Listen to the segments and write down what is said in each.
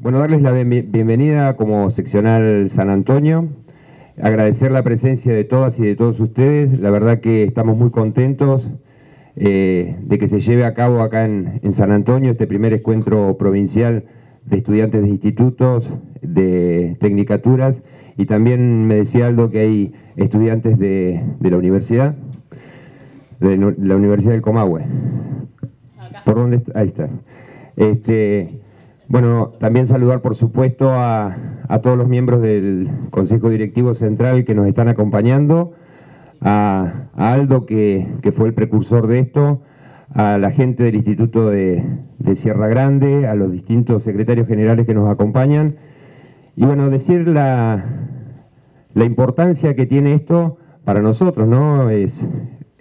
Bueno, darles la bienvenida como seccional San Antonio, agradecer la presencia de todas y de todos ustedes, la verdad que estamos muy contentos eh, de que se lleve a cabo acá en, San Antonio este primer encuentro provincial de estudiantes de institutos, de tecnicaturas, y también me decía Aldo que hay estudiantes de, la universidad, de la Universidad del Comahue. ¿Por dónde está? Ahí está. Este, bueno, también saludar por supuesto a, todos los miembros del Consejo Directivo Central que nos están acompañando, a, Aldo que, fue el precursor de esto, a la gente del Instituto de, Sierra Grande, a los distintos secretarios generales que nos acompañan. Y bueno, decir la, importancia que tiene esto para nosotros, ¿no? Es,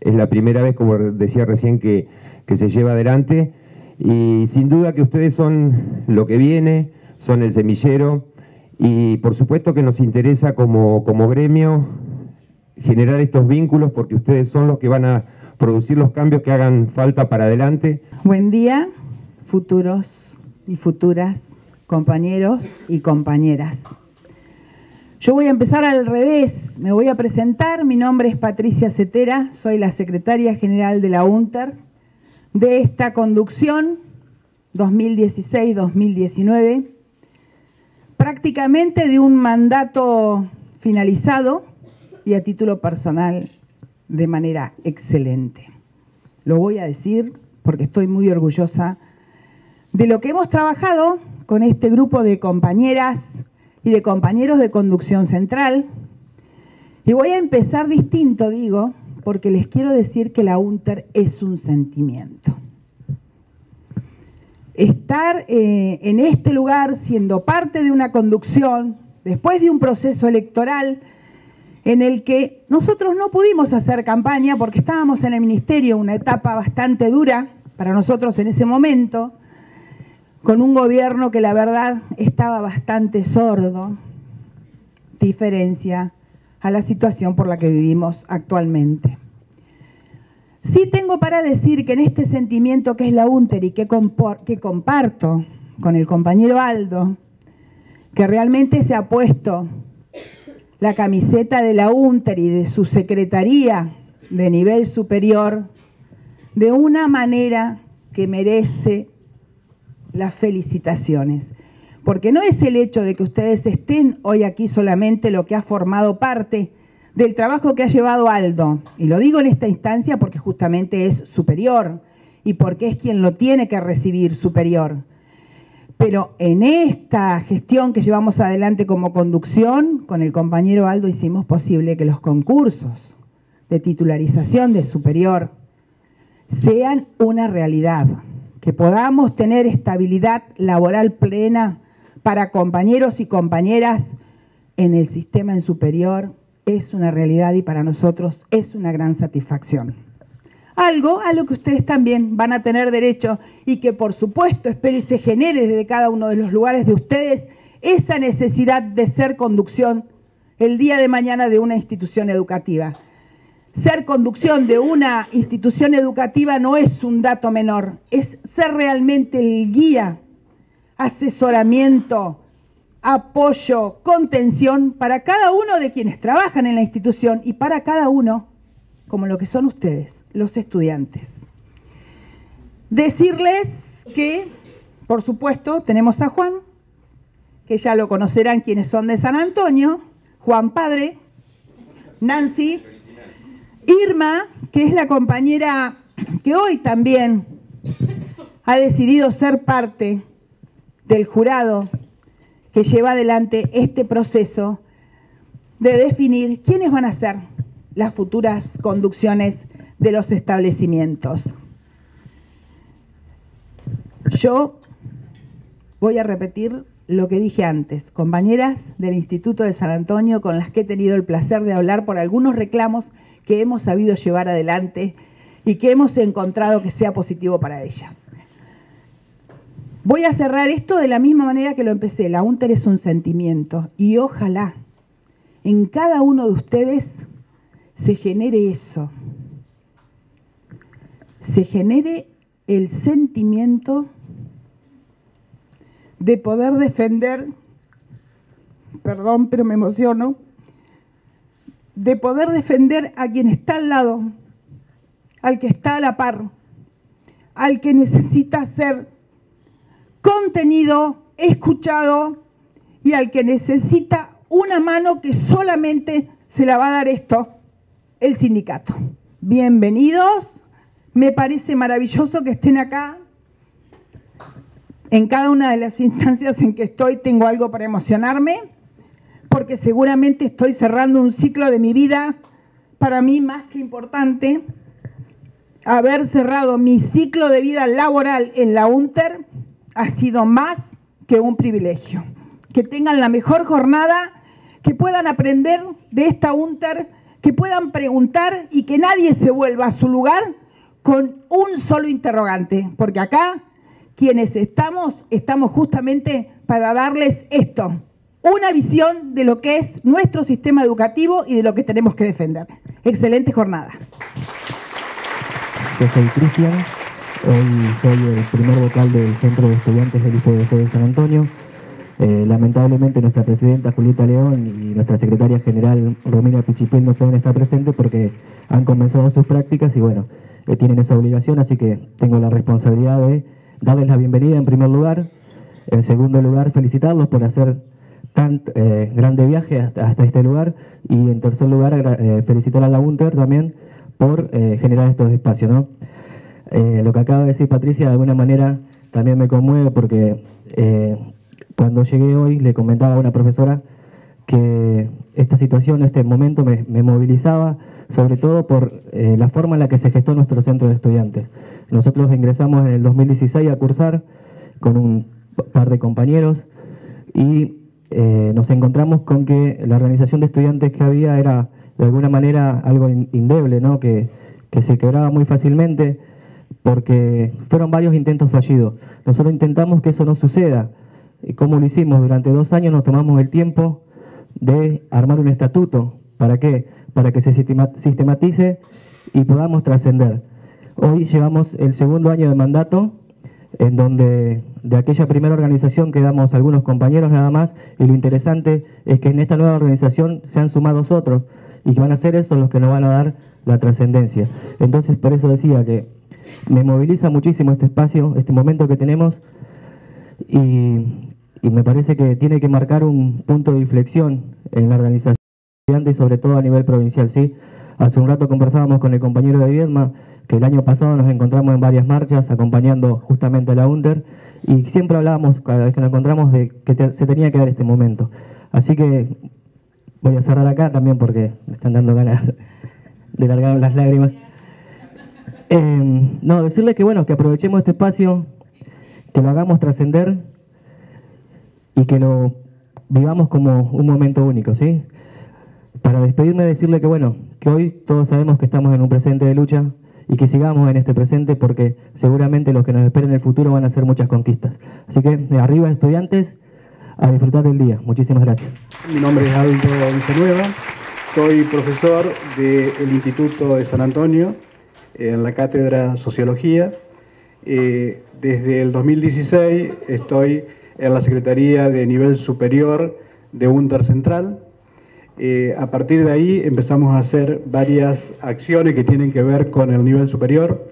la primera vez, como decía recién, que se lleva adelante y sin duda que ustedes son lo que viene, son el semillero y por supuesto que nos interesa como, como gremio generar estos vínculos porque ustedes son los que van a producir los cambios que hagan falta para adelante. Buen día, futuros y futuras compañeros y compañeras. Yo voy a empezar al revés, me voy a presentar, mi nombre es Patricia Cetera, soy la secretaria general de la UNTER de esta conducción 2016-2019, prácticamente de un mandato finalizado y a título personal de manera excelente. Lo voy a decir porque estoy muy orgullosa de lo que hemos trabajado con este grupo de compañeras y de compañeros de conducción central. Y voy a empezar distinto, digo, porque les quiero decir que la UNTER es un sentimiento. Estar eh, en este lugar siendo parte de una conducción, después de un proceso electoral en el que nosotros no pudimos hacer campaña porque estábamos en el ministerio, una etapa bastante dura para nosotros en ese momento, con un gobierno que la verdad estaba bastante sordo, diferencia a la situación por la que vivimos actualmente. Sí tengo para decir que en este sentimiento que es la UNTER y que, que comparto con el compañero Aldo, que realmente se ha puesto la camiseta de la UNTER y de su secretaría de nivel superior de una manera que merece las felicitaciones porque no es el hecho de que ustedes estén hoy aquí solamente lo que ha formado parte del trabajo que ha llevado Aldo. Y lo digo en esta instancia porque justamente es superior y porque es quien lo tiene que recibir superior. Pero en esta gestión que llevamos adelante como conducción, con el compañero Aldo hicimos posible que los concursos de titularización de superior sean una realidad, que podamos tener estabilidad laboral plena para compañeros y compañeras en el sistema en superior es una realidad y para nosotros es una gran satisfacción. Algo a lo que ustedes también van a tener derecho y que por supuesto espero y se genere desde cada uno de los lugares de ustedes esa necesidad de ser conducción el día de mañana de una institución educativa. Ser conducción de una institución educativa no es un dato menor, es ser realmente el guía asesoramiento, apoyo, contención para cada uno de quienes trabajan en la institución y para cada uno, como lo que son ustedes, los estudiantes. Decirles que, por supuesto, tenemos a Juan, que ya lo conocerán quienes son de San Antonio, Juan Padre, Nancy, Irma, que es la compañera que hoy también ha decidido ser parte del jurado que lleva adelante este proceso de definir quiénes van a ser las futuras conducciones de los establecimientos. Yo voy a repetir lo que dije antes, compañeras del Instituto de San Antonio con las que he tenido el placer de hablar por algunos reclamos que hemos sabido llevar adelante y que hemos encontrado que sea positivo para ellas. Voy a cerrar esto de la misma manera que lo empecé. La UNTER es un sentimiento y ojalá en cada uno de ustedes se genere eso. Se genere el sentimiento de poder defender, perdón, pero me emociono, de poder defender a quien está al lado, al que está a la par, al que necesita ser contenido, escuchado y al que necesita una mano que solamente se la va a dar esto, el sindicato. Bienvenidos, me parece maravilloso que estén acá. En cada una de las instancias en que estoy tengo algo para emocionarme, porque seguramente estoy cerrando un ciclo de mi vida, para mí más que importante, haber cerrado mi ciclo de vida laboral en la UNTER ha sido más que un privilegio. Que tengan la mejor jornada, que puedan aprender de esta UNTER, que puedan preguntar y que nadie se vuelva a su lugar con un solo interrogante, porque acá quienes estamos, estamos justamente para darles esto, una visión de lo que es nuestro sistema educativo y de lo que tenemos que defender. Excelente jornada. Yo soy Cristian, hoy soy el primer vocal del Centro de Estudiantes del IPDC de San Antonio. Eh, lamentablemente nuestra presidenta Julieta León y nuestra secretaria general Romina Pichipel no pueden estar presentes porque han comenzado sus prácticas y bueno, eh, tienen esa obligación, así que tengo la responsabilidad de darles la bienvenida en primer lugar. En segundo lugar, felicitarlos por hacer tan eh, grande viaje hasta, este lugar y en tercer lugar felicitar a la UNTER también por generar estos espacios. ¿no? Eh, lo que acaba de decir Patricia de alguna manera también me conmueve porque eh, cuando llegué hoy le comentaba a una profesora que esta situación, este momento me, movilizaba sobre todo por la forma en la que se gestó nuestro centro de estudiantes. Nosotros ingresamos en el 2016 a cursar con un par de compañeros y nos encontramos con que la organización de estudiantes que había era de alguna manera algo indeble, ¿no? que, se quebraba muy fácilmente porque fueron varios intentos fallidos. Nosotros intentamos que eso no suceda. ¿Cómo lo hicimos? Durante dos años nos tomamos el tiempo de armar un estatuto. ¿Para qué? Para que se sistematice y podamos trascender. Hoy llevamos el segundo año de mandato en donde de aquella primera organización quedamos algunos compañeros nada más y lo interesante es que en esta nueva organización se han sumado otros y que van a ser esos los que nos van a dar la trascendencia. Entonces, por eso decía que me moviliza muchísimo este espacio, este momento que tenemos, y, me parece que tiene que marcar un punto de inflexión en la organización y sobre todo a nivel provincial. ¿sí? Hace un rato conversábamos con el compañero de Viedma, que el año pasado nos encontramos en varias marchas acompañando justamente a la UNTER, y siempre hablábamos, cada vez que nos encontramos, de que se tenía que dar este momento. Así que Voy a cerrar acá también porque me están dando ganas de largar las lágrimas. Em, no, decirles que bueno, que aprovechemos este espacio, que lo hagamos trascender y que lo vivamos como un momento único, ¿sí? Para despedirme, decirle que bueno, que hoy todos sabemos que estamos en un presente de lucha y que sigamos en este presente porque seguramente los que nos esperen en el futuro van a ser muchas conquistas. Así que arriba estudiantes a disfrutar del día. Muchísimas gracias. Mi nombre es Aldo Villanueva, soy profesor del Instituto de San Antonio en la cátedra Sociología. Eh, desde el 2016 estoy en la Secretaría de Nivel Superior de UNTER Central. Eh, a partir de ahí empezamos a hacer varias acciones que tienen que ver con el nivel superior.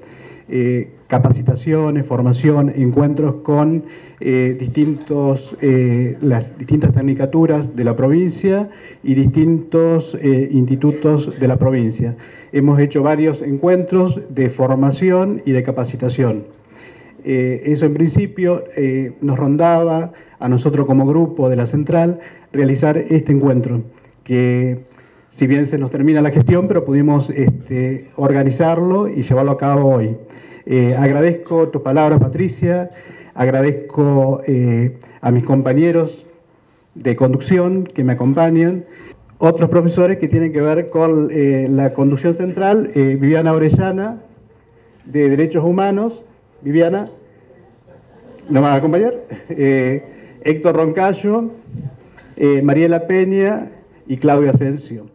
Eh, capacitaciones, formación, encuentros con eh, distintos, eh, las distintas tecnicaturas de la provincia y distintos institutos de la provincia. Hemos hecho varios encuentros de formación y de capacitación. eso en principio nos rondaba a nosotros como grupo de la central realizar este encuentro, que si bien se nos termina la gestión, pero pudimos este, organizarlo y llevarlo a cabo hoy. Eh, agradezco tu palabra, Patricia, agradezco eh, a mis compañeros de conducción que me acompañan, otros profesores que tienen que ver con eh, la conducción central, Viviana Orellana, de Derechos Humanos, Viviana, ¿no me va a acompañar? Héctor Roncayo, Mariela Peña y Claudia Asensio.